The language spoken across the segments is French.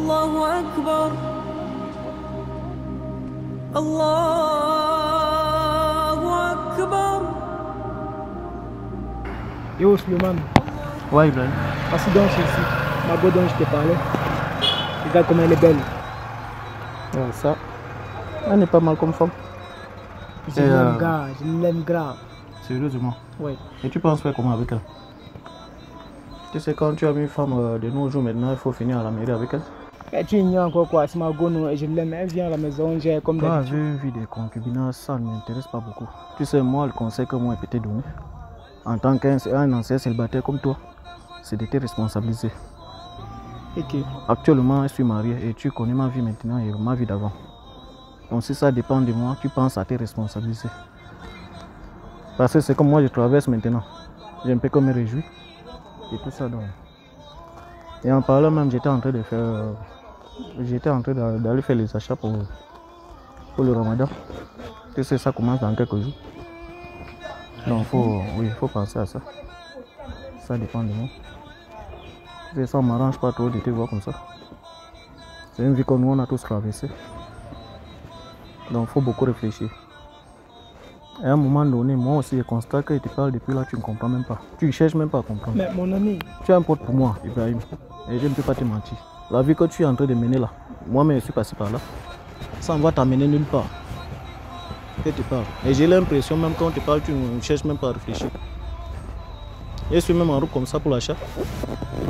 الله أكبر الله أكبر Yo, Suleiman, Ouais, Ibrahim. assis donc ici. Ma go dont je te parlais. Regarde comme elle est belle. Ouais, ça. Elle n'est pas mal comme femme. Je Et, l'aime euh, grave, je l'aime grave. Sérieusement. Ouais. Et tu penses faire comment avec elle Tu sais, quand tu as une femme euh, de nos jours maintenant, il faut finir à la mairie avec elle. Tu ignores encore quoi, c'est ma go non, et je l'aime. Elle vient à la maison, j'ai comme Toi, d'habitude. vu une vie de concubinage, ça ne m'intéresse pas beaucoup. Tu sais, moi, le conseil que moi, je peux te donner, en tant qu'un un ancien célibataire comme toi, c'est de te responsabiliser. Ok. Actuellement, je suis marié et tu connais ma vie maintenant et ma vie d'avant. Donc, si ça dépend de moi, tu penses à te responsabiliser. Parce que c'est comme moi, je traverse maintenant. J'ai un peu comme me réjouir. Et tout ça. Donc. Et en parlant même, j'étais en train de faire. J'étais en train d'a- d'aller faire les achats pour, pour le ramadan. Tu sais, ça commence dans quelques jours. Donc, faut, oui, il faut penser à ça. Ça dépend de moi. Et ça ne m'arrange pas trop de te voir comme ça. C'est une vie que nous on a tous traversée. Donc il faut beaucoup réfléchir. À un moment donné, moi aussi je constate que je te parle depuis là, tu ne comprends même pas. Tu ne cherches même pas à comprendre. Mais mon ami, Tu es un pote pour moi, Ibrahim. Et je ne peux pas te mentir. La vie que tu es en train de mener là, moi-même je suis passé par là, ça ne va t'amener nulle part. Que tu parles. Et j'ai l'impression, même quand tu parles, tu ne cherches même pas à réfléchir. Je suis même en route comme ça pour l'achat. Je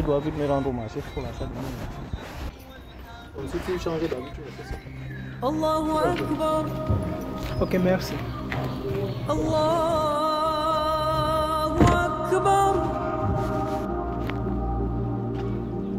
dois vite me rendre au marché pour l'achat de même. Si tu changeais d'habitude, fais ça. Allahu Akbar. Ok, merci. Allah.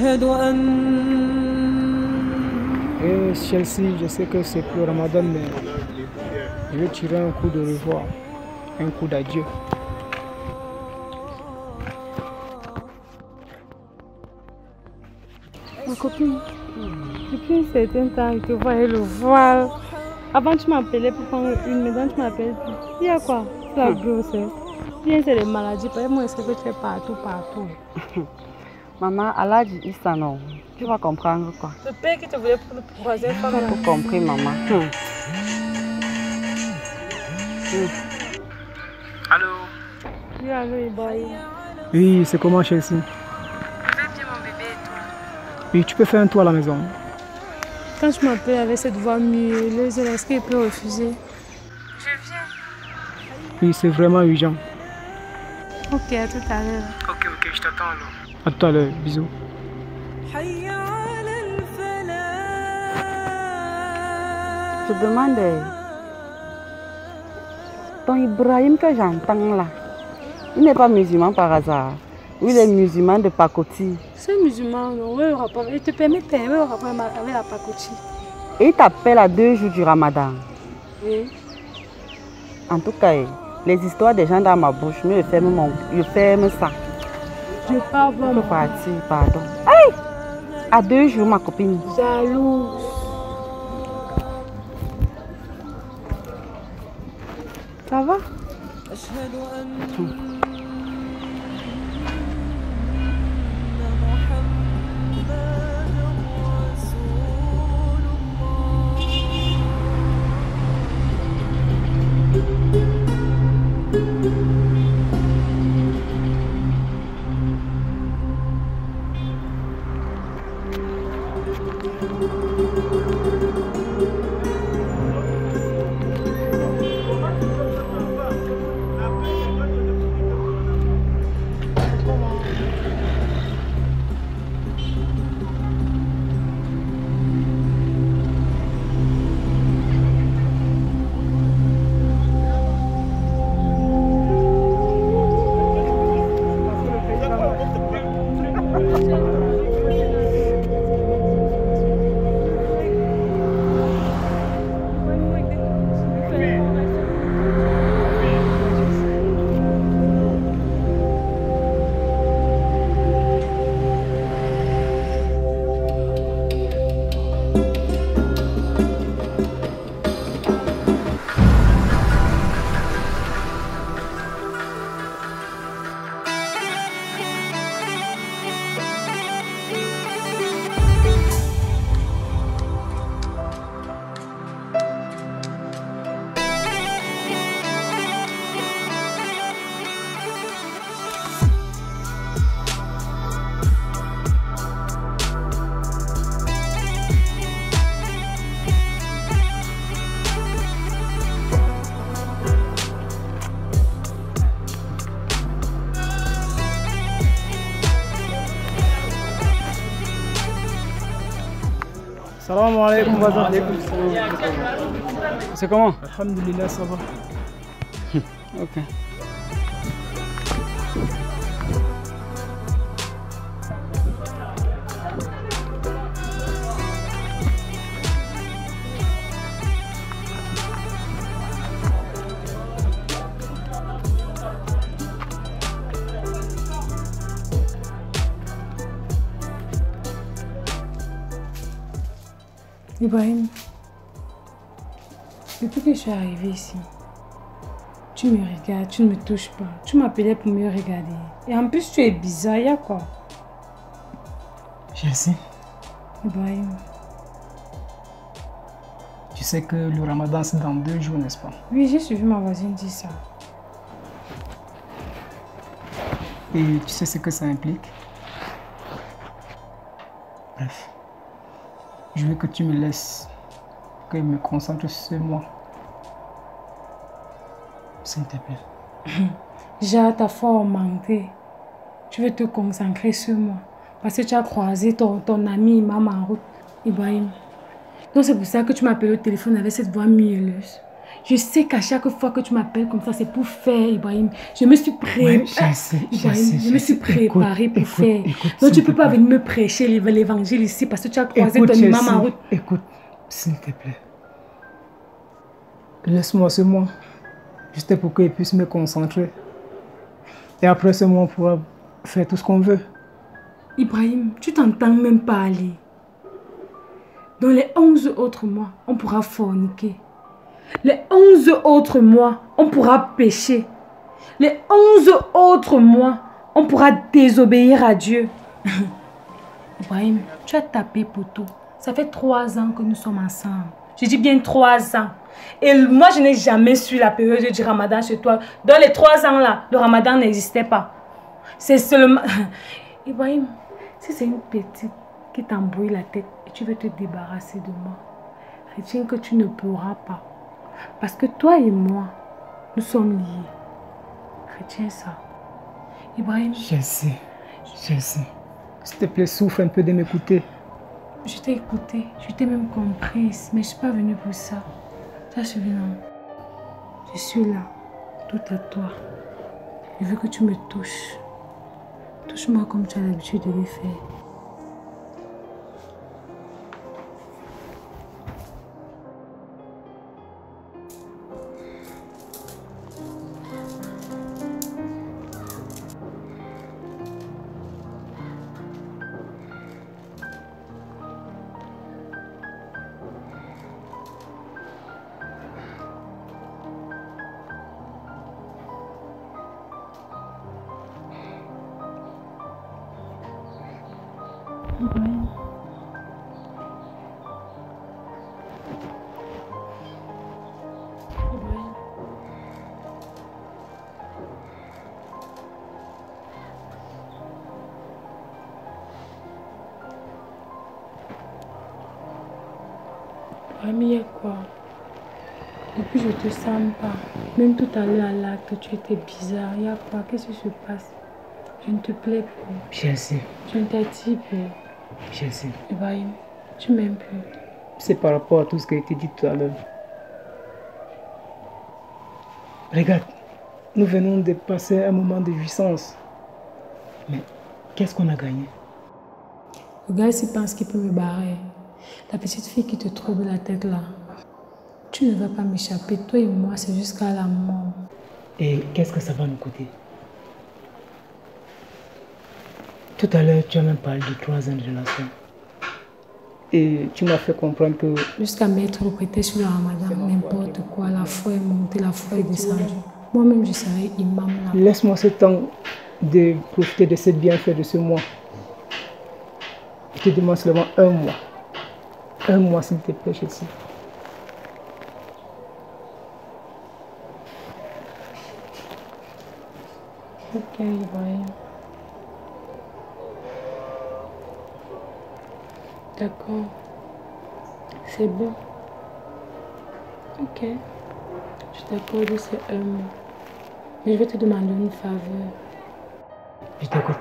Et Chelsea, je sais que c'est pour Ramadan, mais je vais tirer un coup de revoir, un coup d'adieu. Ma copine, depuis un certain temps, je te voyais le voile. Avant, tu m'appelais pour prendre une, maintenant tu m'appelles plus. Il y a quoi? C'est la grossesse. Bien, c'est les maladies. Par moi, est-ce que tu es partout, partout? Maman, à l'âge Issa, non. Tu vas comprendre quoi. Le père qui te voulait pour le troisième femme. Tu as tout compris, maman. Hum. Oui, allô, Ibrahim. Oui, c'est comment Chelsea? Je vais bien, mon bébé, et toi Oui, tu peux faire un tour à la maison. Quand tu m'appelles avec cette voix mielleuse, est-ce qu'il peut refuser? Je viens. Oui, c'est vraiment urgent. Ok, à tout à l'heure. Ok, ok, je t'attends alors. À tout à bisous. Je demande, ton Ibrahim que j'entends là, il n'est pas musulman par hasard. Oui, est musulman de Pakoti. Ce musulman, oui, il te permet de rapport avec la Pakoti. Il t'appelle à deux jours du ramadan. Oui. En tout cas, les histoires des gens dans ma bouche, je ferme, je ferme ça. Je veux pas avoir. Je partir, pardon. Hey! À deux jours, ma copine. Jalouse. Ça va? Hum. Salam alaikum, voisin. C'est comment? Alhamdulillah, ça va. Ok. Ibrahim, depuis que je suis arrivée ici, tu me regardes, tu ne me touches pas. Tu m'appelais pour me regarder. Et en plus, tu es bizarre, y a quoi? Jessie, Ibrahim, tu sais que le ramadan c'est dans deux jours, n'est-ce pas? Oui, j'ai suivi ma voisine dire ça. Et tu sais ce que ça implique? Bref, je veux que tu me laisses, que je me concentre sur moi. S'il te plaît. J'ai ta foi augmentée. Tu veux te concentrer sur moi. Parce que tu as croisé ton, ton ami maman en route, Ibrahim. Donc c'est pour ça que tu m'appelles au téléphone avec cette voix mielleuse. Je sais qu'à chaque fois que tu m'appelles comme ça, c'est pour faire, Ibrahim. Je me suis pré... Ouais, je me suis préparée pour écoute, faire. écoute, Donc tu s'il peux pas venir me prêcher l'év- l'évangile ici parce que tu as croisé Écoute, ton maman en route. écoute, s'il te plaît. Laisse-moi ce mois, juste pour qu'il puisse me concentrer. Et après ce mois, on pourra faire tout ce qu'on veut. Ibrahim, tu t'entends même pas aller. Dans les 11 autres mois, on pourra forniquer. Les 11 autres mois, on pourra pécher. Les 11 autres mois, on pourra désobéir à Dieu. Ibrahim, tu as tapé pour tout. Ça fait trois ans que nous sommes ensemble. Je dis bien trois ans. Et moi, je n'ai jamais su la période du ramadan chez toi. Dans les trois ans là, le ramadan n'existait pas. C'est seulement... Ibrahim, si c'est une petite qui t'embrouille la tête et tu veux te débarrasser de moi, retiens que tu ne pourras pas. Parce que toi et moi, nous sommes liés. Retiens ça. Ibrahim, Je sais, je sais. S'il te plaît, souffre un peu de m'écouter. je t'ai écouté, je t'ai même comprise, mais je suis pas venue pour ça. Ça, je viens. Je suis là, tout à toi. Je veux que tu me touches. Touche-moi comme tu as l'habitude de le faire. Il a quoi Depuis, je te sens pas. Même tout à l'heure à l'acte, tu étais bizarre. Il y a quoi? Qu'est-ce qui se passe? Je ne te plais plus. Je sais, Je ne t'attire plus. je sais. Ibrahim, tu m'aimes plus. C'est par rapport à tout ce qui a été dit tout à l'heure. Regarde, nous venons de passer un moment de jouissance. Mais qu'est-ce qu'on a gagné? Le gars ici pense qu'il peut me barrer. La petite fille qui te trouble la tête là. Tu ne vas pas m'échapper. Toi et moi, c'est jusqu'à la mort. Et qu'est-ce que ça va nous coûter? Tout à l'heure, tu as même parlé de trois ans de relation. Et tu m'as fait comprendre que Jusqu'à mettre au prétexte sur le ramadan, n'importe quoi. La foi est montée, la foi est descendue. Moi-même, je serai imam là. laisse-moi ce temps de profiter de ce bienfait de ce mois. Je te demande seulement un mois. Un mois, s'il te plaît. Ok, Ibrahim. D'accord. C'est bon. Ok. Je t'accorde ces un mois. Mais je vais te demander une faveur. Je t'écoute.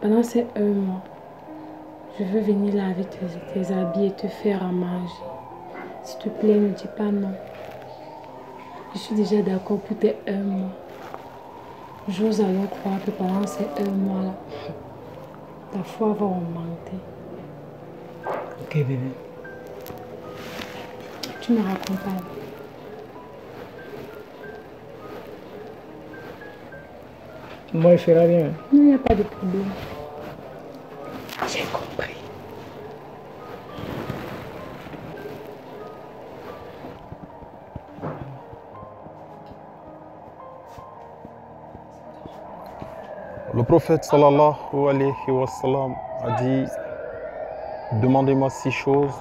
Pendant ces un mois, Je veux venir là avec tes, tes habits et te faire à manger. S'il te plaît, ne dis pas non. Je suis déjà d'accord pour tes un mois. J'ose alors croire que pendant ces un mois-là, ta foi va augmenter. Ok, bébé. Tu me raccompagnes. Moi, il fera rien. Il n'y a pas de problème. Prophète sallallahu alayhi wa sallam a dit Demandez-moi six choses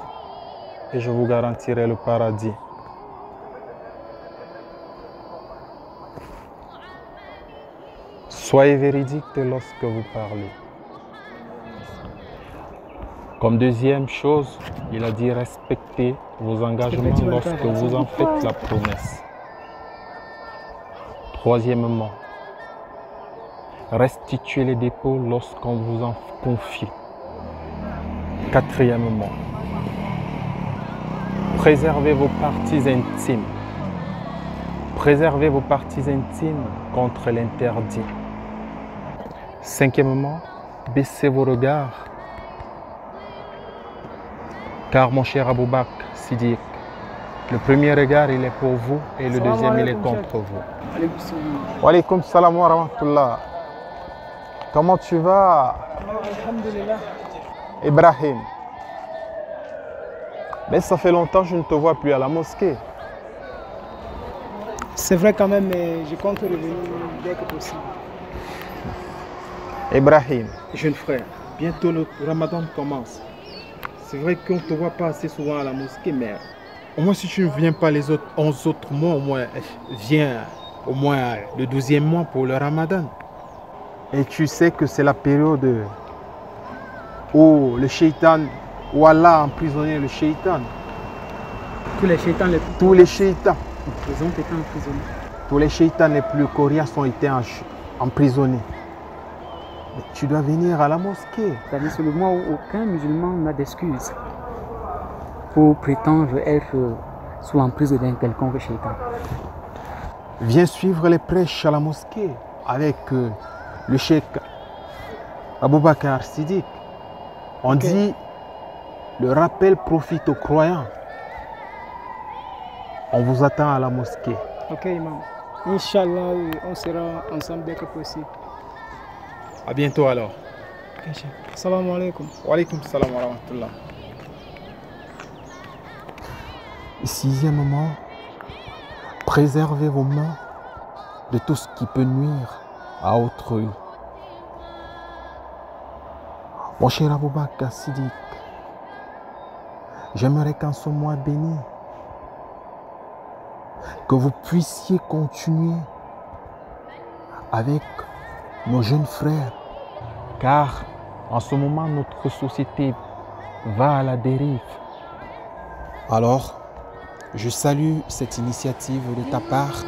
et je vous garantirai le paradis. Soyez véridique lorsque vous parlez. Comme deuxième chose, il a dit respectez vos engagements lorsque vous en faites la promesse. Troisièmement, restituez les dépôts lorsqu'on vous en confie. Quatrièmement, préservez vos parties intimes. Préservez vos parties intimes contre l'interdit. Cinquièmement, baissez vos regards. Car mon cher Aboubak Sidiq, le premier regard il est pour vous et le deuxième il est contre vous. Wa alaykoum salam wa rahmatullah. Comment tu vas, Alhamdulillah. Ibrahim Mais ça fait longtemps que je ne te vois plus à la mosquée. C'est vrai quand même, mais je compte revenir dès que possible. Ibrahim, Jeune frère, bientôt le ramadan commence. C'est vrai qu'on ne te voit pas assez souvent à la mosquée, mais au moins si tu ne viens pas les autres 11 autres mois, au moins eh, viens au moins le 12e mois pour le ramadan. Et tu sais que c'est la période où le shaitan, où Allah a emprisonné le shaitan. Tous les chétans les plus Tous les shaitans, ils ont été emprisonnés. tous les shaitans les plus coriaces ont été emprisonnés. Mais tu dois venir à la mosquée. C'est-à-dire c'est le mois où aucun musulman n'a d'excuse pour prétendre être sous l'emprise d'un quelconque shaitan. Viens suivre les prêches à la mosquée avec euh, le cheikh Aboubakar Siddiq. On dit le rappel profite aux croyants. On vous attend à la mosquée. Ok, imam. Inch'Allah, oui, on sera ensemble dès que possible. À bientôt alors. Ok, chef. Salam alaikum. Wa alaykoum salam wa rahmatullah. Sixièmement, préservez vos mains de tout ce qui peut nuire à autrui. Mon cher Aboubakar Siddiq, j'aimerais qu'en ce mois béni, que vous puissiez continuer avec nos jeunes frères, car en ce moment notre société va à la dérive. Alors, je salue cette initiative de ta part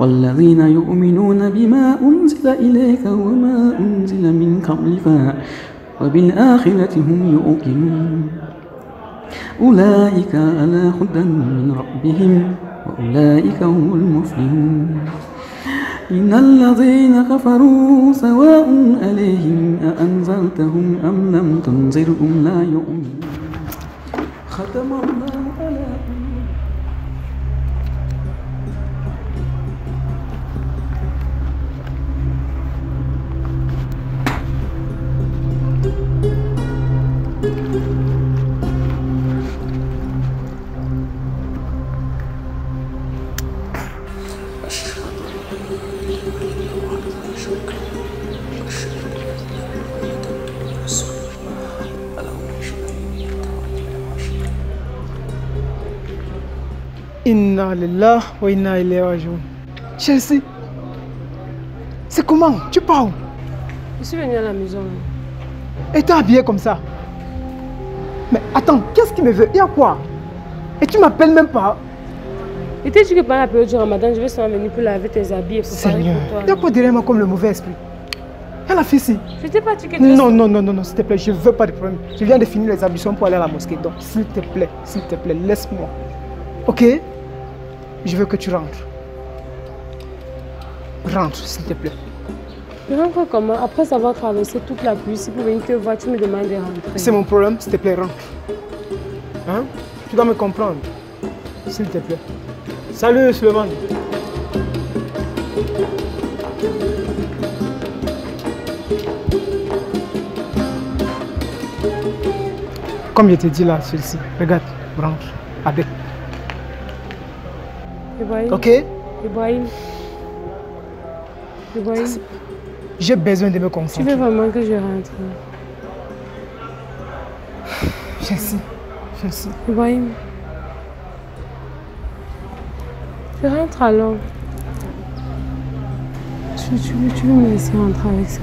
والذين يؤمنون بما أنزل إليك وما أنزل من قبلك وبالآخرة هم يوقنون أولئك على هدى من ربهم وأولئك هم المفلحون. إن الذين كفروا سواء عليهم أأنذرتهم أم لم تنذرهم لا يؤمنون. ختم الله. Inna lillah wa inna ilayhi rajiun. Chelsea, c'est comment? Tu pars où? Je suis venue à la maison. Et t'es habillée comme ça Mais attends, qu'est-ce qu'il me veut? Il y a quoi? Et tu m'appelles même pas Et t'es dit que pendant la période du ramadan, je vais seulement venir pour laver tes habits et préparer Seigneur, pour toi. il y a quoi derrière moi comme le mauvais esprit? Elle a fait ci. Je t'ai pas dit que tu Non, non, non, non, non, s'il te plaît, je veux pas de problème. Je viens de finir les ablutions pour aller à la mosquée. Donc, s'il te plaît, s'il te plaît, laisse-moi. Ok? Je veux que tu rentres. Rentre, s'il te plaît. Rentre comment? Après avoir traversé toute la pluie, si pour venir te voir, tu me demandes de rentrer. C'est mon problème, s'il te plaît, rentre. Hein? Tu dois me comprendre. S'il te plaît. Salut, Suleiman. Comme je t'ai dit là, celle-ci, regarde, rentre, avec. Ibrahim. Ok Ibrahim. Ibrahim. J'ai besoin de me Tu concentrer. veux vraiment que je rentre? Je sais, je sais. Ibrahim. Je rentre alors. Tu, tu, tu veux me laisser rentrer avec ça?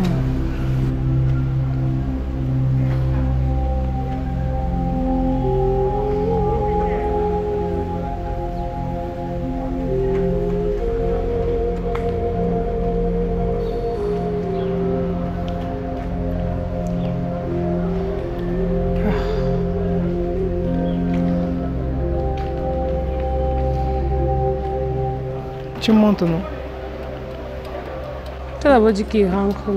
Tu montes, non Tu as d'abord dit qu'il rentre,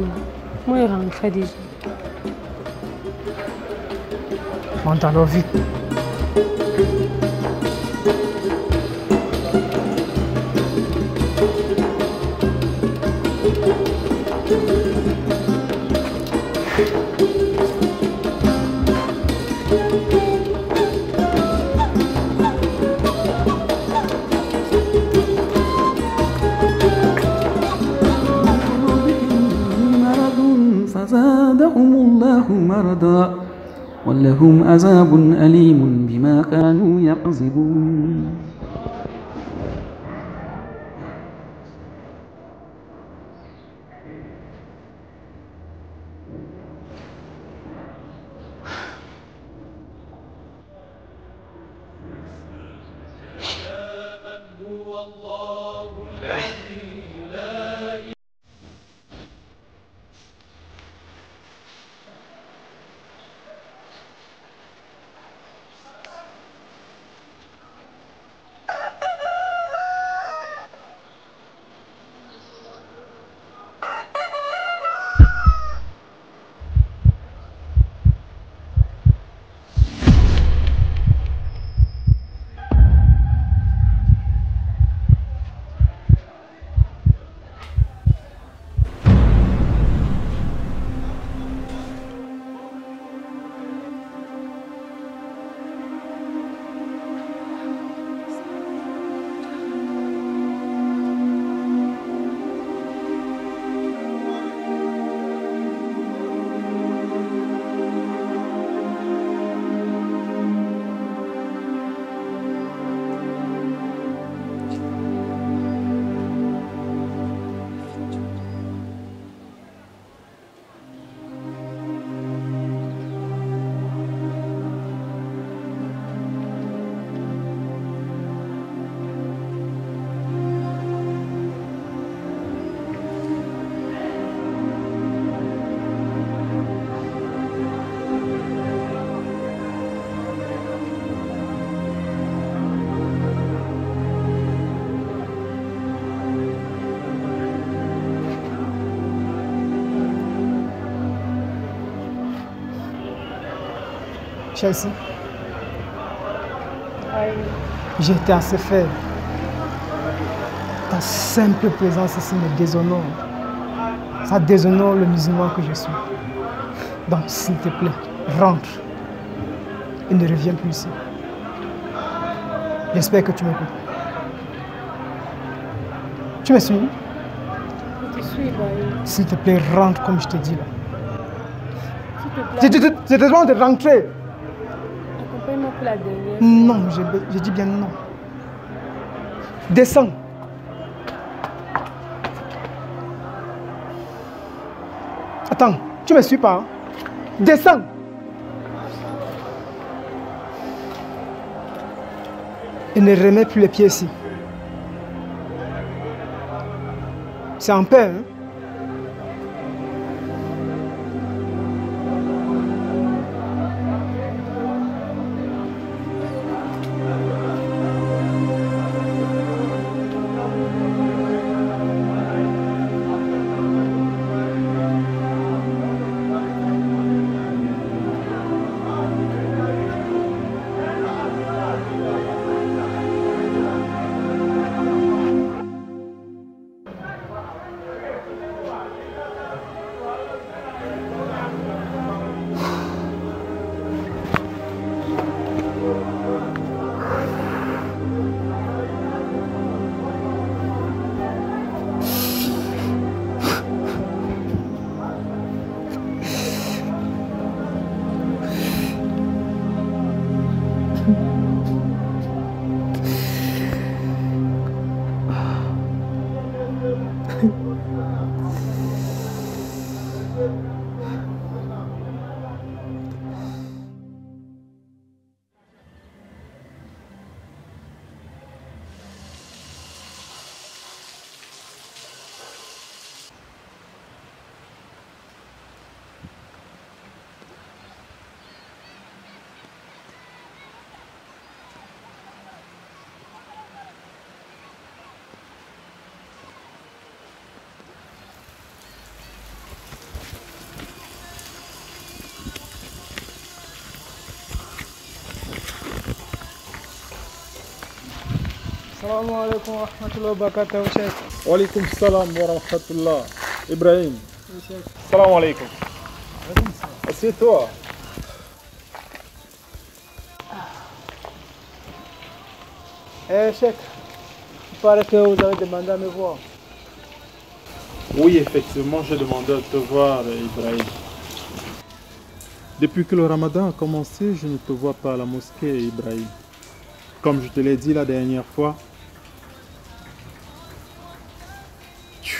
لهم عذاب أليم بما كانوا يكذبون. الله الذي لا j'ai été assez faible. Ta simple présence ici me déshonore. Ça déshonore le musulman que je suis. Donc, s'il te plaît, rentre et ne reviens plus ici. J'espère que tu m'écoutes. Tu me suis Je te suis, Brahim. S'il te plaît, rentre comme je te dis là. S'il te plaît, je te demande de rentrer. Non, je, je dis bien non. Descends. Attends, tu me suis pas hein? Descends. Et ne remets plus les pieds ici. C'est en paix, hein? Salam alaikum wa rahmatullahi wa barakatuh, chef. Walaikum salam wa rahmatullah. Ibrahim. Salam alaikum. Assieds-toi. Eh, chef, il paraît que vous avez demandé à me voir. Oui, effectivement, j'ai demandé à te voir, Ibrahim. Depuis que le ramadan a commencé, je ne te vois pas à la mosquée, Ibrahim. Comme je te l'ai dit la dernière fois,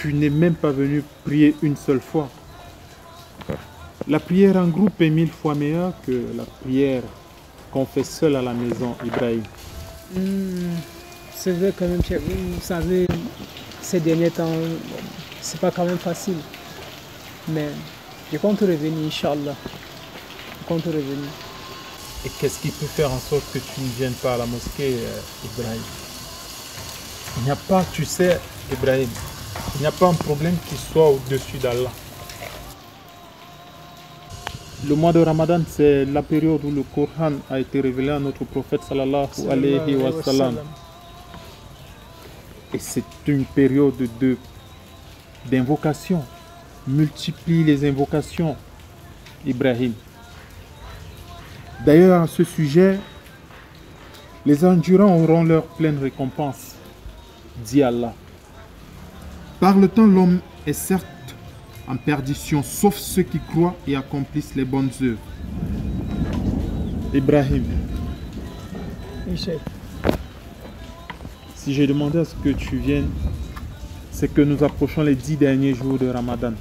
tu n'es même pas venu prier une seule fois. La prière en groupe est mille fois meilleure que la prière qu'on fait seul à la maison, Ibrahim. Hmm, c'est vrai quand même, chef. Vous savez, ces derniers temps, c'est pas quand même facile. Mais je compte revenir, Inch'Allah. Je compte revenir. Et qu'est-ce qui peut faire en sorte que tu ne viennes pas à la mosquée, euh, Ibrahim? Il n'y a pas, tu sais, Ibrahim, il n'y a pas un problème qui soit au-dessus d'Allah. Le mois de Ramadan, c'est la période où le Coran a été révélé à notre prophète sallallahu alayhi wa sallam. Et c'est une période de d'invocation. Multiplie les invocations, Ibrahim. D'ailleurs, à ce sujet, les endurants auront leur pleine récompense, dit Allah. Par le temps, l'homme est certes en perdition, sauf ceux qui croient et accomplissent les bonnes œuvres. Ibrahim, Oui, chef. si j'ai demandé à ce que tu viennes, c'est que nous approchons les dix derniers jours de Ramadan.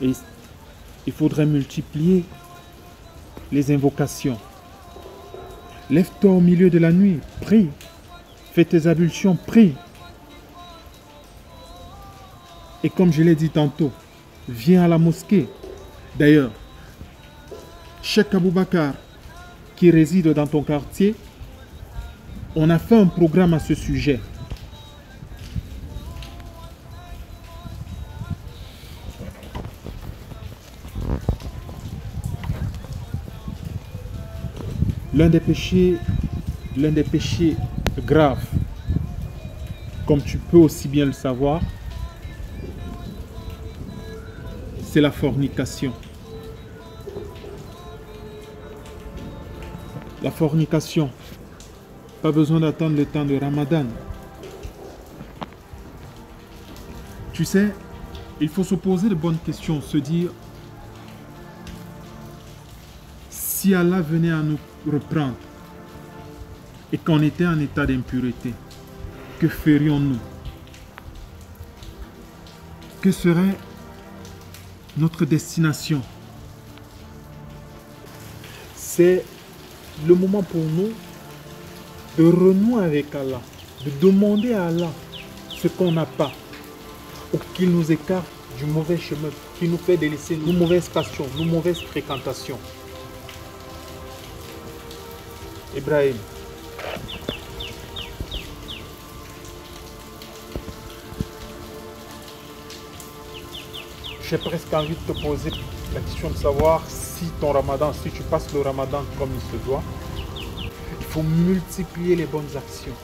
Et il faudrait multiplier les invocations. Lève-toi au milieu de la nuit, prie. Fais tes ablutions, prie. Et comme je l'ai dit tantôt, viens à la mosquée. D'ailleurs, Cheikh Aboubakar, qui réside dans ton quartier, on a fait un programme à ce sujet. L'un des péchés, l'un des péchés graves, comme tu peux aussi bien le savoir, c'est la fornication. La fornication, pas besoin d'attendre le temps de Ramadan. Tu sais, il faut se poser de bonnes questions, se dire, si Allah venait à nous reprendre et qu'on était en état d'impureté, que ferions-nous? Que serait notre destination C'est le moment pour nous de renouer avec Allah, de demander à Allah ce qu'on n'a pas, ou qu'il nous écarte du mauvais chemin, qui nous fait délaisser nos mauvaises passions, nos mauvaises fréquentations. Ibrahim. J'ai presque envie de te poser la question de savoir si ton ramadan, si tu passes le ramadan comme il se doit, il faut multiplier les bonnes actions.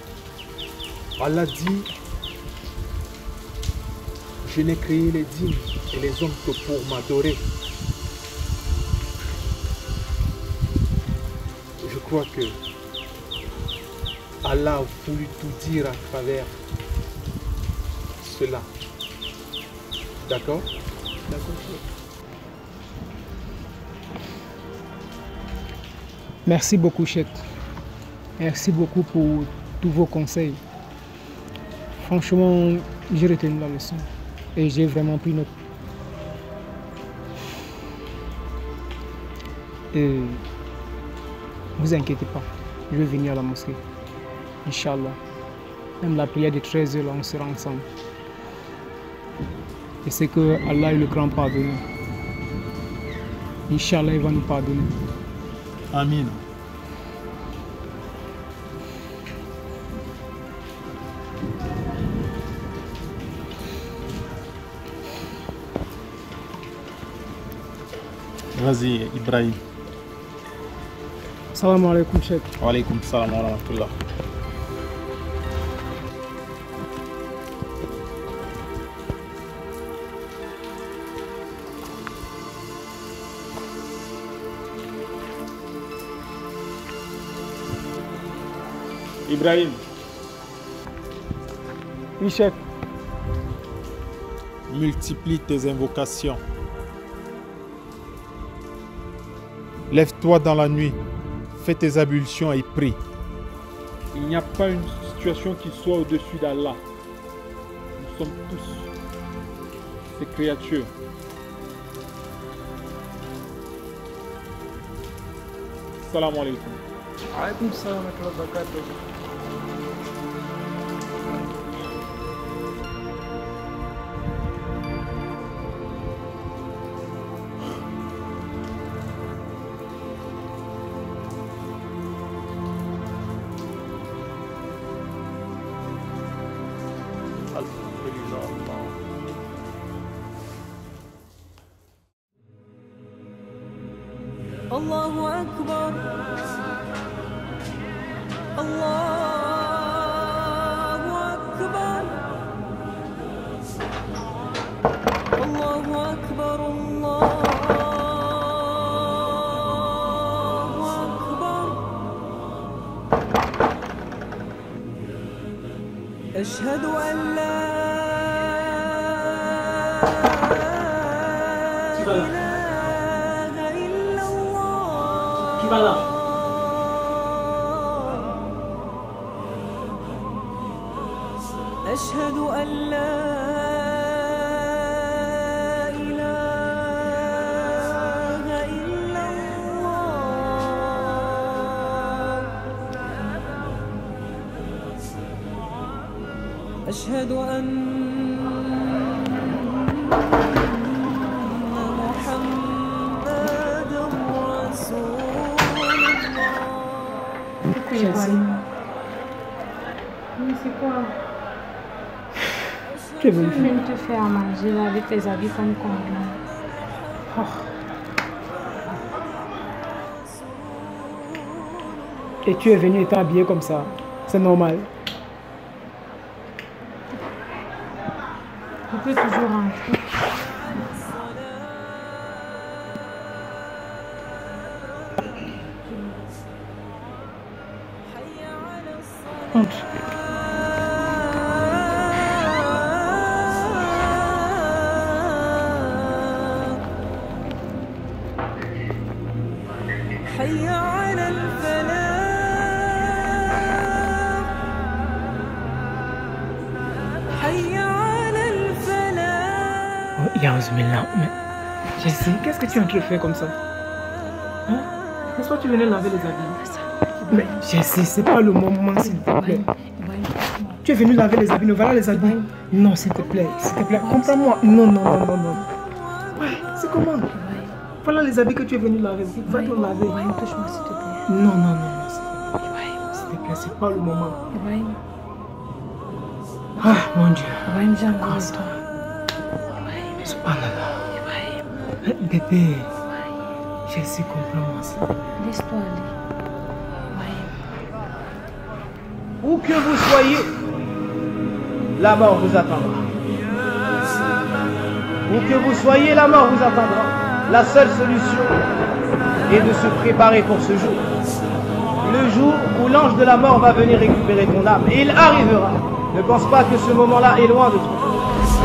Allah dit, je n'ai créé les dîmes et les hommes que pour m'adorer. Je crois que Allah a voulu tout dire à travers cela. D'accord? Merci beaucoup, Chet. Merci beaucoup pour tous vos conseils. Franchement, j'ai retenu la leçon et j'ai vraiment pris note. Et vous inquiétez pas, je vais venir à la mosquée. Inch'Allah. Même la prière de 13 heures, là, on sera ensemble. Et c'est que Allah est le grand pardonneur. Inch'Allah, il va nous pardonner. Amin. Vas-y, Ibrahim. Salam alaikum, Cheikh. Wa alaykum salam wa rahmatullah. Ibrahim, Oui, Cheikh. multiplie tes invocations. Lève-toi dans la nuit, fais tes ablutions et prie. Il n'y a pas une situation qui soit au-dessus d'Allah. Nous sommes tous ses créatures. Salam alaikum. Alaikum salam wa Oui, c'est quoi Tu veux même te faire manger avec tes habits comme convenu. Oh. Et tu es venu et habillé comme ça. C'est normal. Tu es en train de faire comme ça Hein? N'est-ce pas que tu venais laver les habits? Mais c'est pas le moment, s'il te plaît. Tu es venu laver les habits, nous voilà les habits. Non, s'il te plaît, s'il te plaît, comprends-moi. Non, non, non, non, non. Ouais, c'est comment? Voilà les habits que tu es venu laver. Va te laver. touche-moi s'il te plaît. Non, non, non, non, s'il te plaît. S'il te plaît, c'est pas le moment. Ibrahim, Ah, mon Dieu. Ibrahim, j'ai encore Bébé, te plaît. Laisse-toi aller. Où que vous soyez, la mort vous attendra. Où que vous soyez, la mort vous attendra. La seule solution est de se préparer pour ce jour. Le jour où l'ange de la mort va venir récupérer ton âme. Et il arrivera. Ne pense pas que ce moment-là est loin de toi.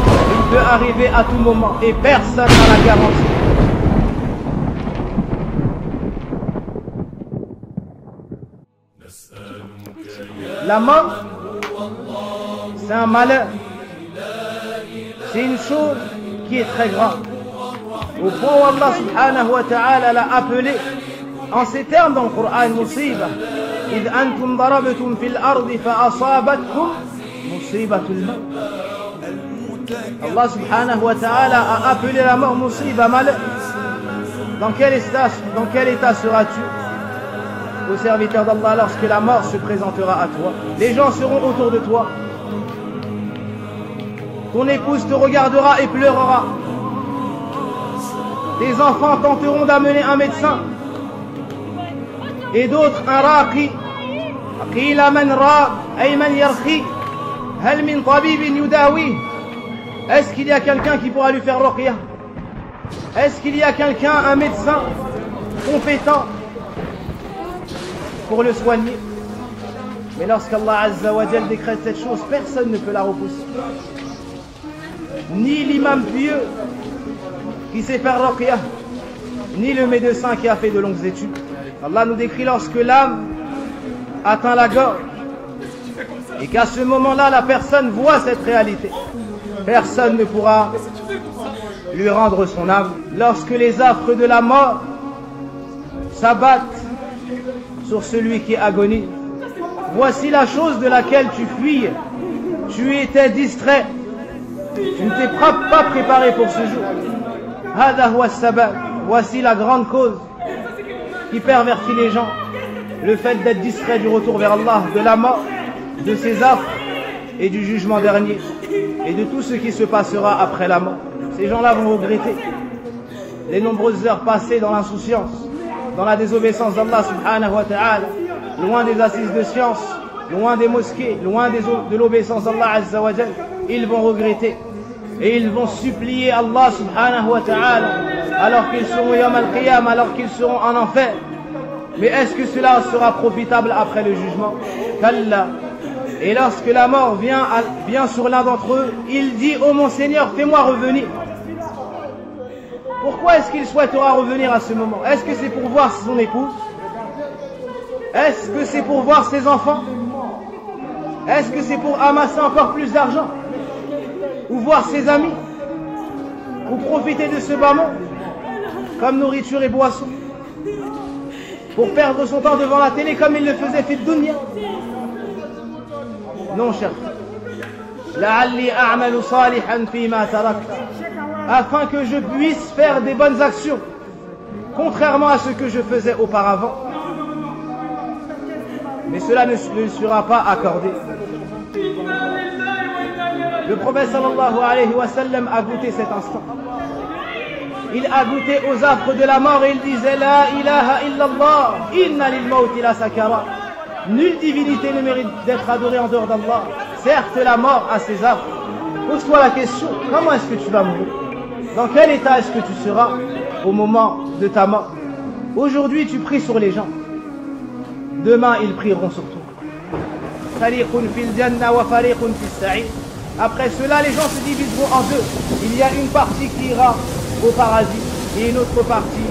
Il peut arriver à tout moment et personne n'a la garantie. La mort, c'est un malheur. C'est une chose qui est très grave. Au point où Allah subhanahu wa ta'ala l'a appelé en ces termes dans le Coran, musiba. إذ أنتم ضربتم في الأرض فأصابتكم مصيبة الموت. Allah subhanahu wa ta'ala a appelé la mort musiba, malheur. Dans quel état, dans quel état seras-tu au serviteur d'Allah lorsque la mort se présentera à toi. Les gens seront autour de toi. Ton épouse te regardera et pleurera. Tes enfants tenteront d'amener un médecin. Et d'autres un raqi. قيل من راق أي من يرخي هل من طبيب يداويه Est-ce qu'il y a quelqu'un qui pourra lui faire ruqya Est-ce qu'il y a quelqu'un, un médecin compétent Pour le soigner. Mais lorsqu'Allah Azza wa décrète cette chose, personne ne peut la repousser. Ni l'imam pieux qui sait faire ruqya, ni le médecin qui a fait de longues études. Allah nous décrit lorsque l'âme atteint la gorge et qu'à ce moment-là, la personne voit cette réalité. Personne ne pourra lui rendre son âme. Lorsque les affres de la mort s'abattent sur celui qui agonise. Voici la chose de laquelle tu fuis. Tu étais distrait. Tu ne t'es pas préparé pour ce jour. Voici la grande cause qui pervertit les gens. Le fait d'être distrait du retour vers Allah, de la mort, de ses affres et du jugement dernier. Et de tout ce qui se passera après la mort. Ces gens-là vont regretter les nombreuses heures passées dans l'insouciance, dans la désobéissance d'Allah subhanahu wa ta'ala, loin des assises de science, loin des mosquées, loin de l'obéissance d'Allah azza wa ils vont regretter. Et ils vont supplier Allah subhanahu wa ta'ala, alors qu'ils seront yawm al-qiyam, alors qu'ils seront en enfer. Mais est-ce que cela sera profitable après le jugement? Et lorsque la mort vient, sur l'un d'entre eux, il dit, ô mon Seigneur, fais-moi revenir. Pourquoi est-ce qu'il souhaitera revenir à ce moment Est-ce que c'est pour voir son épouse Est-ce que c'est pour voir ses enfants Est-ce que c'est pour amasser encore plus d'argent Ou voir ses amis Ou profiter de ce bas monde Comme nourriture et boisson Pour perdre son temps devant la télé comme il le faisait fit dunya Non cher لعلي أعمل صالحا فيما تركت afin que je puisse faire des bonnes actions, contrairement à ce que je faisais auparavant. Mais cela ne, sera pas accordé. Le prophète sallallahu alayhi wa sallam a goûté cet instant. Il a goûté aux affres de la mort et il disait La ilaha illallah, inna lil mawti la sakara. Nulle divinité ne mérite d'être adorée en dehors d'Allah. Certes, la mort a ses affres. Pose-toi la question, comment est-ce que tu vas mourir? Dans quel état est-ce que tu seras au moment de ta mort Aujourd'hui, tu pries sur les gens. Demain, ils prieront sur toi. Après cela, les gens se diviseront en deux. Il y a une partie qui ira au paradis et une autre partie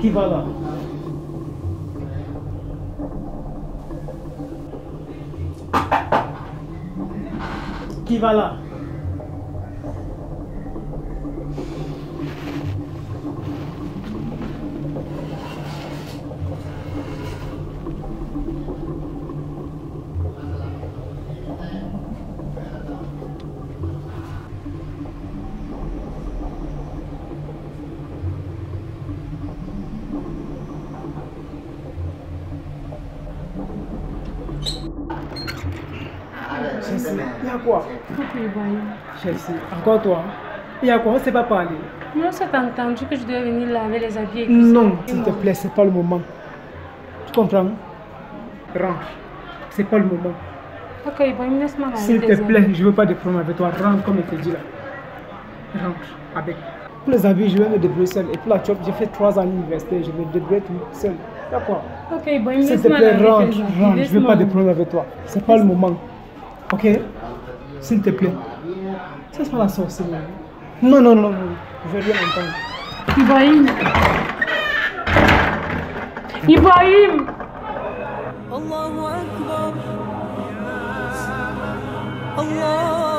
Qui va là Qui va là Chelsea, il y a quoi Coucou Ibrahim. Chelsea, encore toi Il y a quoi? On ne s'est pas parlé. Moi, c'est entendu que je devais venir laver les habits et Non, s'il te plaît, c'est pas le moment. Tu comprends? Rentre. C'est pas le moment. Ok, Ibrahim, laisse-moi S'il te plaît, habits. je veux pas de problème avec toi. Rentre comme je te dis là. Rentre avec. Pour les habits, je vais me débrouiller seul. Et pour la job, j'ai fait trois ans à l'université. Je vais me débrouiller tout seul. D'accord? Ok, Ibrahim, S'il te plaît, rentre, rentre. Je veux pas de problème avec toi. C'est pas le moment. Ok? S'il te plaît. Faz relação assim, mano. Não, não, não. Não tem. Então. Ibrahim! Ibrahim! Allahu Akbar! Allah!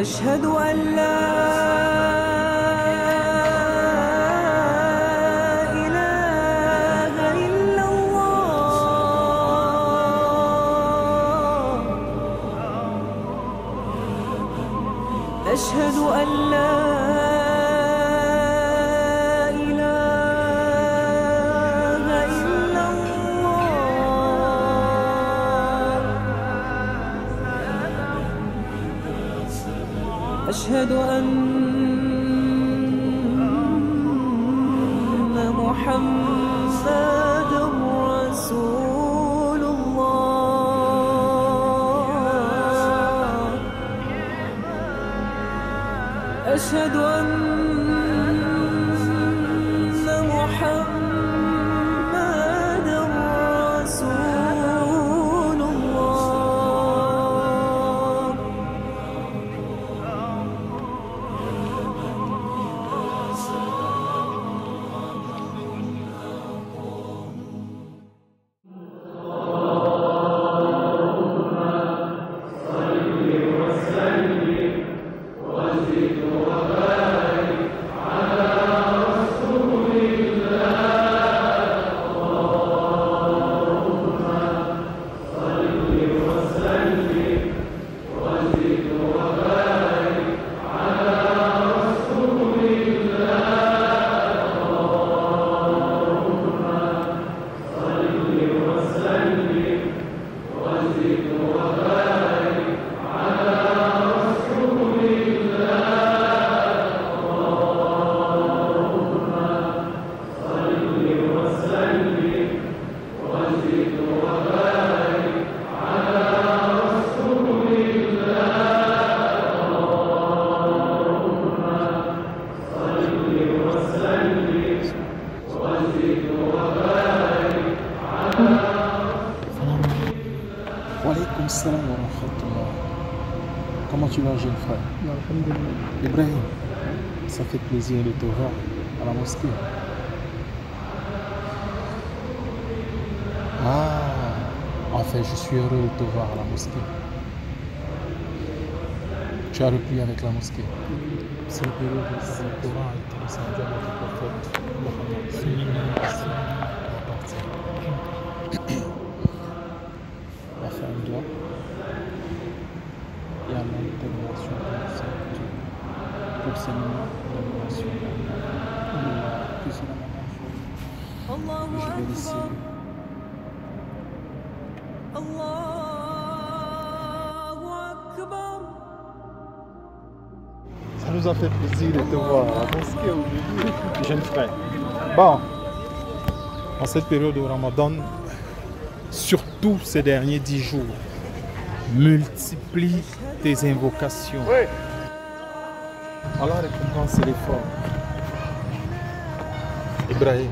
أشهد أن لا أشهد أن mosquée. Ah, enfin, je suis heureux de te voir à la mosquée. Tu as repris avec la mosquée. C'est le période où le Coran a été descendu à notre prophète Mohammed. C'est une question à partir. On va faire un doigt. Et à la de pour ces moments Je vais laisser. Ça nous a fait plaisir de te voir. À la mosquée aujourd'hui, jeune frère. Bon, en cette période de Ramadan, surtout ces derniers dix jours, multiplie tes invocations. Allah récompense l'effort. Ibrahim,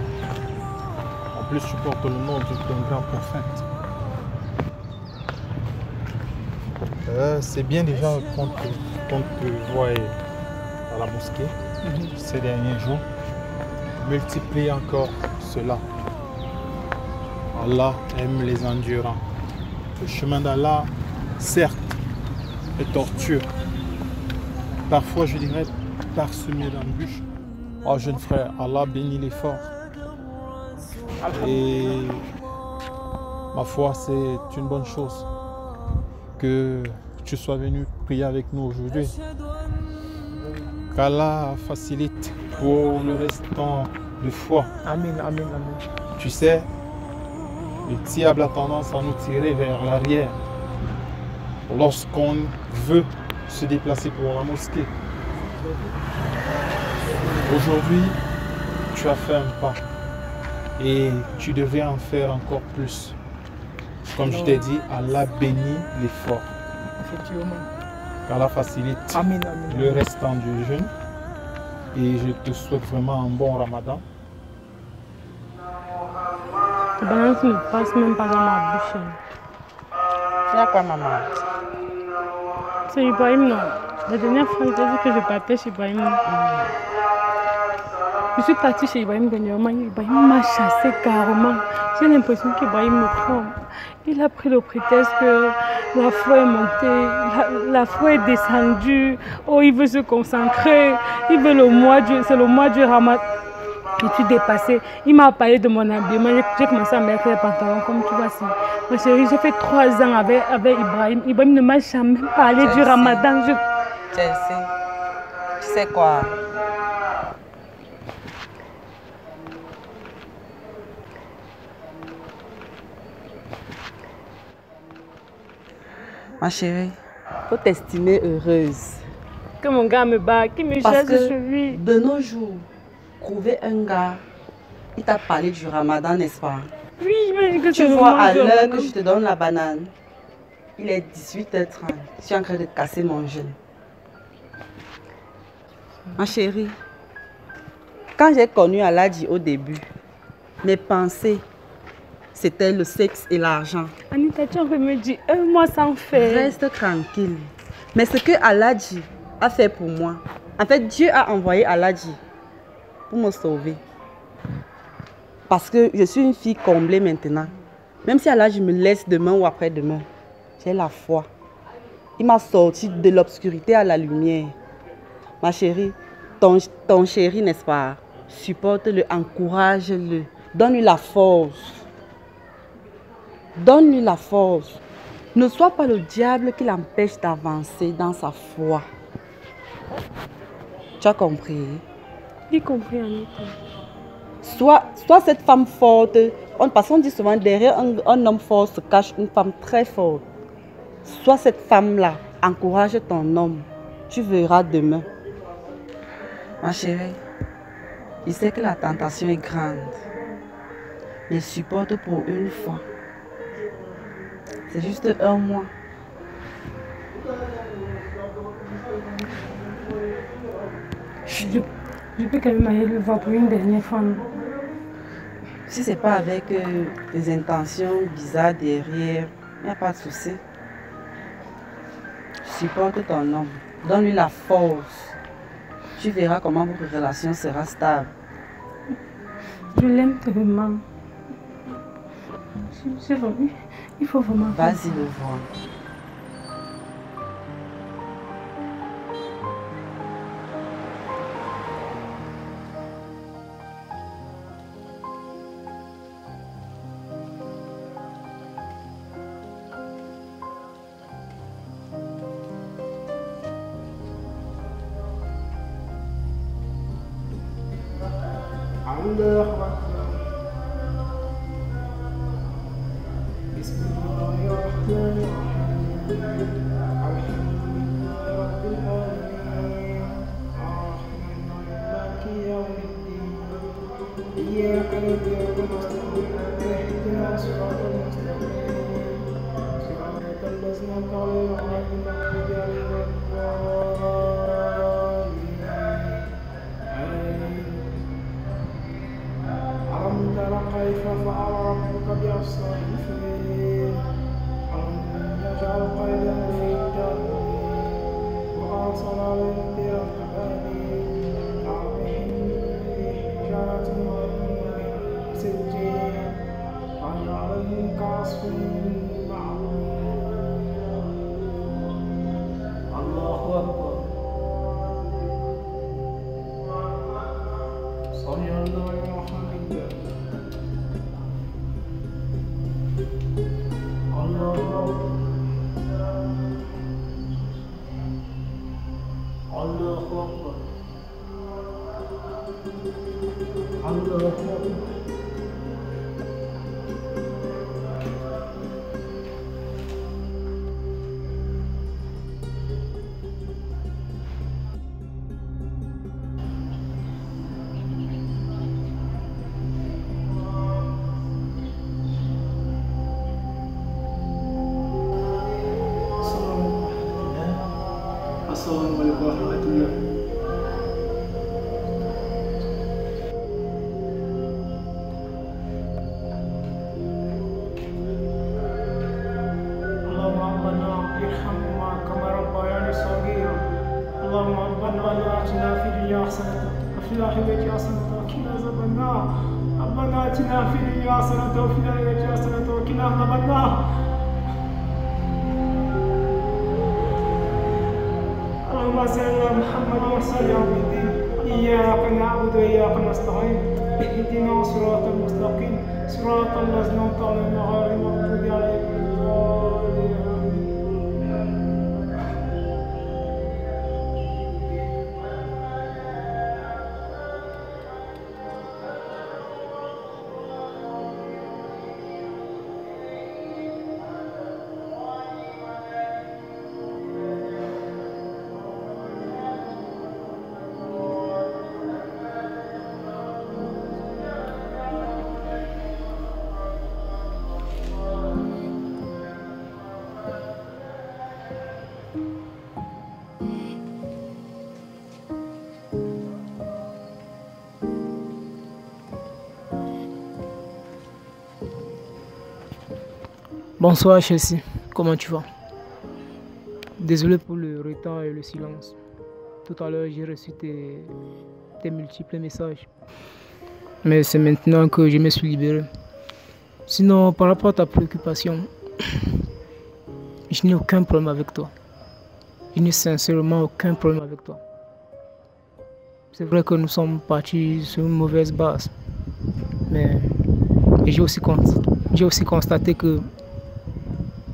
en plus tu portes le nom d'un grand prophète. Euh, c'est bien déjà qu'on te, qu'on te voie à la mosquée ces derniers jours. Multiplie encore cela. Allah aime les endurants. Le chemin d'Allah, certes, est tortueux. Parfois, je dirais, parsemé d'embûches. Oh, jeune frère, Allah bénit l'effort. Et ma foi, c'est une bonne chose que tu sois venu prier avec nous aujourd'hui. Qu'Allah facilite pour le restant de foi. Amen, amen, amen. Tu sais, le diable a tendance à nous tirer vers l'arrière lorsqu'on veut se déplacer pour la mosquée. Aujourd'hui, tu as fait un pas et tu devais en faire encore plus. Comme je t'ai dit, Allah bénit l'effort. Effectivement. Qu'Allah facilite Amen, amen. le restant du jeûne. Et je te souhaite vraiment un bon ramadan. Banane ne passe même pas dans ma bouche. hein. Tu as quoi, maman? C'est Ibrahim, non. La dernière fois, il a dit que je partais chez Ibrahim. Je suis partie chez Ibrahim dernièrement. Ibrahim m'a chassé carrément. J'ai l'impression qu'Ibrahim me prend. Il a pris le prétexte que la foi est montée, la, la foi est descendue. Oh, il veut se concentrer. Il veut le mois du, c'est le mois du Ramadan. Je suis dépassée. Il m'a parlé de mon habillement. J'ai- commencé à mettre les pantalons comme tu vois. si. Ma chérie, j'ai fait trois ans avec, avec Ibrahim. Ibrahim ne m'a jamais parlé du. Ramadan. Je- Chelsea, tu sais quoi? Ma chérie, faut t'estimer heureuse. Que mon gars me bat, qu'il me que chez lui. de nos jours, trouver un gars, il t'a parlé du ramadan, n'est-ce pas? Oui, mais que Tu vois à l'heure que je te donne la banane, il est 18h30. Je suis en train de casser mon jeûne. Ma chérie, quand j'ai connu Aladji au début, mes pensées, c'était le sexe et l'argent. Anita, tu de me dire un mois sans faire. Reste tranquille. Mais ce que Aladji a fait pour moi, en fait, Dieu a envoyé Aladji pour me sauver. Parce que je suis une fille comblée maintenant. Même si Aladji me laisse demain ou après-demain, j'ai la foi. Il m'a sorti de l'obscurité à la lumière. Ma chérie, ton, ton chéri, n'est-ce pas Supporte-le, encourage-le, donne-lui la force. Donne-lui la force. Ne sois pas le diable qui l'empêche d'avancer dans sa foi. Tu as compris? J'ai compris, Anita. Sois, sois cette femme forte. On, parce qu'on dit souvent, derrière un, un homme fort se cache une femme très forte. Sois cette femme-là. Encourage ton homme. Tu verras demain. Ma chérie, je sais que la tentation est grande. Mais supporte pour une fois. C'est juste un mois. Je, je peux quand même aller le voir pour une dernière fois. non? Si c'est pas avec euh, des intentions bizarres derrière, il n'y a pas de souci. Supporte ton homme. Donne-lui la force. Tu verras comment votre relation sera stable. Je l'aime tellement. J'ai vraiment- Il faut vraiment. Vas-y le voir. Bonsoir Chelsea, comment tu vas? Désolé pour le retard et le silence. Tout à l'heure, j'ai reçu tes, multiples messages. Mais c'est maintenant que je me suis libéré. Sinon, par rapport à ta préoccupation, je n'ai aucun problème avec toi. Je n'ai sincèrement aucun problème avec toi. C'est vrai que nous sommes partis sur une mauvaise base. Mais j'ai aussi constaté que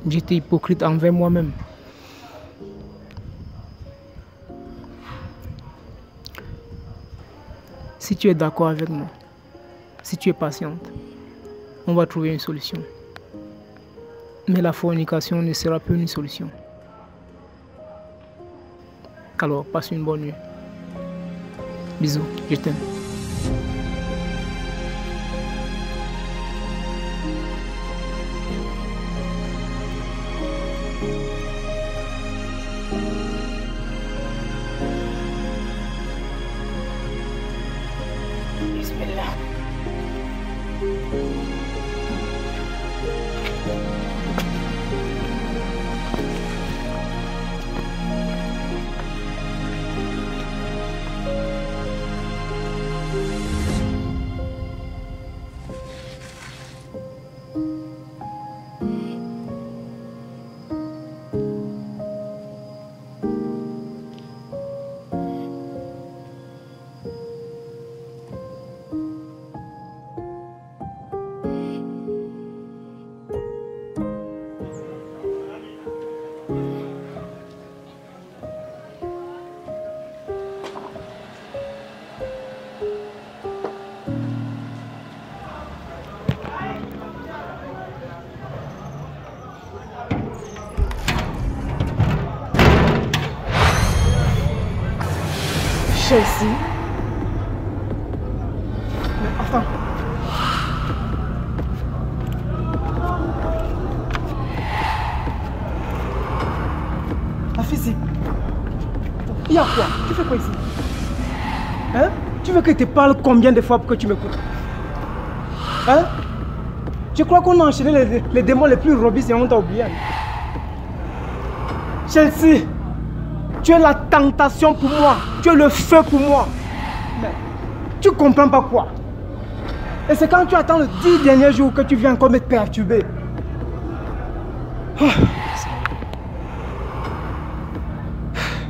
j'étais hypocrite envers moi-même. Si tu es d'accord avec moi, si tu es patiente, on va trouver une solution. Mais la fornication ne sera plus une solution. Alors, passe une bonne nuit. Bisous, je t'aime. Que je te parle combien de fois pour que tu m'écoutes? Hein? Tu crois qu'on a enchaîné les, les démons les plus robustes et on t'a oublié? Chelsea, tu es la tentation pour moi. Tu es le feu pour moi. Mais tu comprends pas quoi? Et c'est quand tu attends le dix derniers jours que tu viens encore me perturber. Ah.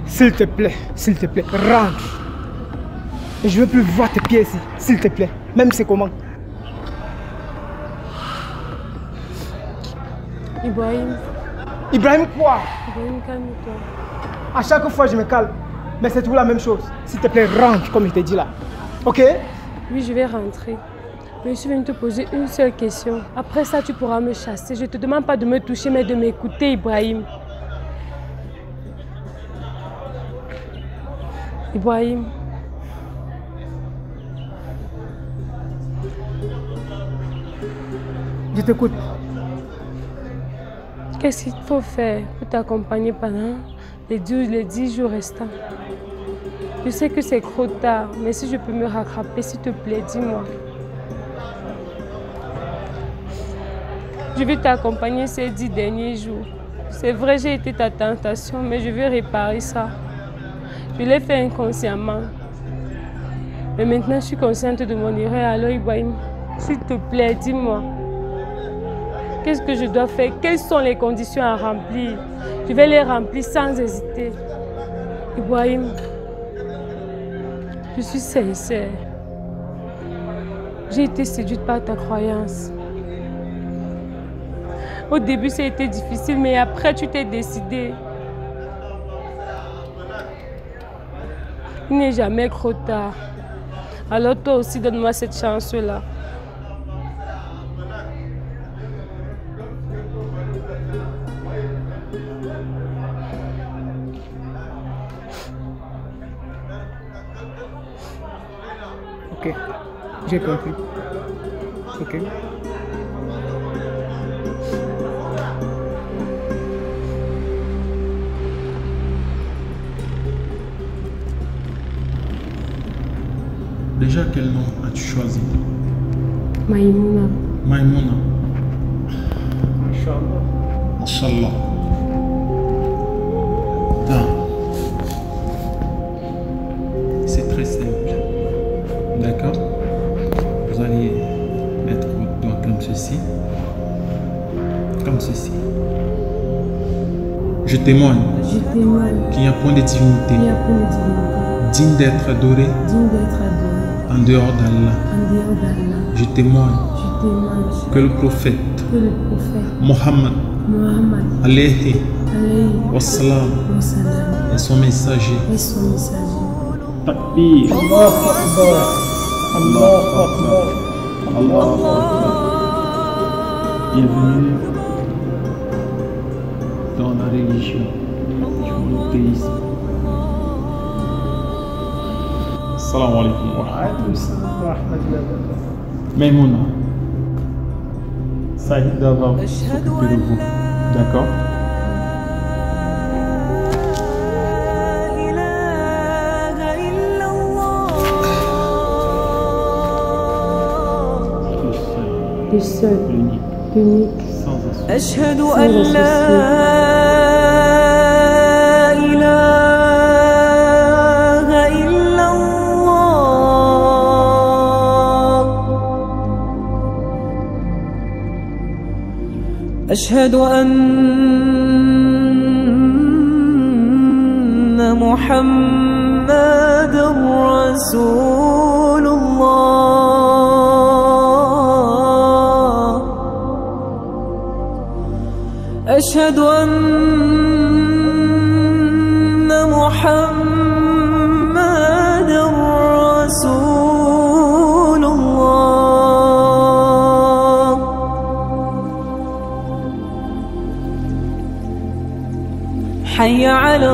S'il te plaît, s'il te plaît, rentre. Je veux plus voir tes pieds ici, s'il te plaît. Même c'est comment. Ibrahim, Ibrahim quoi? Ibrahim, calme-toi. À chaque fois je me calme. Mais c'est toujours la même chose. S'il te plaît, rentre comme je t'ai dit là. Ok? Oui, je vais rentrer. Mais je suis venue te poser une seule question. Après ça, tu pourras me chasser. Je ne te demande pas de me toucher, mais de m'écouter, Ibrahim. Ibrahim. T'écoute. Qu'est-ce qu'il faut faire pour t'accompagner pendant les 12, les 10 jours restants? Je sais que c'est trop tard, mais si je peux me rattraper, s'il te plaît, dis-moi. Je vais t'accompagner ces 10 derniers jours. C'est vrai, j'ai été ta tentation, mais je vais réparer ça. Je l'ai fait inconsciemment. Mais maintenant, je suis consciente de mon erreur. Alors, Ibrahim, s'il te plaît, dis-moi. Qu'est-ce que je dois faire? Quelles sont les conditions à remplir? Je vais les remplir sans hésiter. Ibrahim, je suis sincère. J'ai été séduite par ta croyance. Au début, ça a été difficile, mais après, tu t'es décidé. Il n'est jamais trop tard. Alors toi aussi, donne-moi cette chance-là. J'ai compris. Ok. Déjà, quel nom as-tu choisi? Maïmouna. Maïmouna. Inch'Allah. Inch'Allah. Je témoigne Je témoigne qu'il n'y a point de divinité digne d'être adorée digne d'être adoré en dehors d'Allah. Je témoigne Je témoigne que le prophète que le prophète Mohammed Mohammed alayhi wassalam wa salam est son messager. Takbir. Akbar. Akbar. Akbar. Bienvenue religion du monothéisme. Salam alaikum wa Alaykoum salam wa rahmatullahi wa barakatuh. Maimouna, Saïd va s'occuper de vous. D'accord Le seul, L'unique, l'unique, sans associé. أشهد Sans أن associé. لا أشهد أن محمد رسول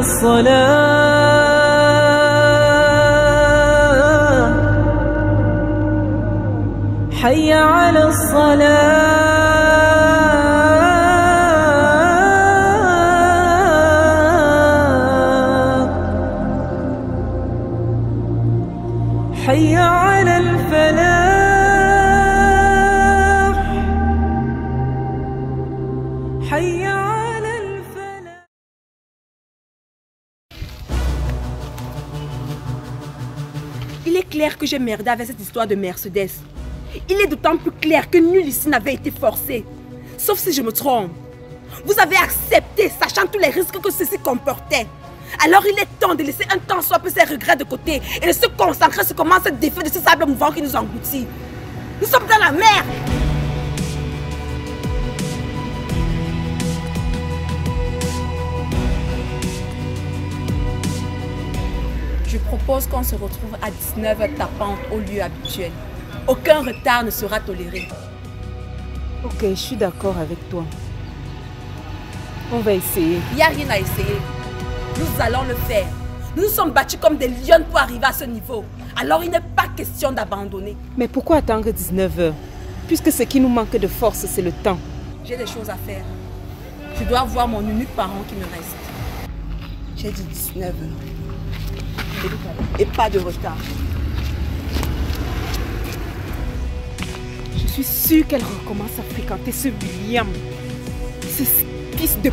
الصلاة. حي على الصلاة. Que j'ai merdé avec cette histoire de Mercedes. Il est d'autant plus clair que nul ici n'avait été forcé. Sauf si je me trompe. Vous avez accepté, sachant tous les risques que ceci comportait. Alors il est temps de laisser un temps soit peu ces regrets de côté et de se concentrer sur comment se défaire de ce sable mouvant qui nous engloutit. Nous sommes dans la merde propose qu'on se retrouve à 19h tapante au lieu habituel. Aucun retard ne sera toléré. Ok, je suis d'accord avec toi. On va essayer. Il n'y a rien à essayer. Nous allons le faire. Nous nous sommes battus comme des lions pour arriver à ce niveau. Alors il n'est pas question d'abandonner. Mais pourquoi attendre 19h Puisque ce qui nous manque de force, c'est le temps. J'ai des choses à faire. Je dois voir mon unique parent qui me reste. J'ai dit 19h. Et, pas de retard. Je suis sûre qu'elle recommence à fréquenter ce William. Ce fils de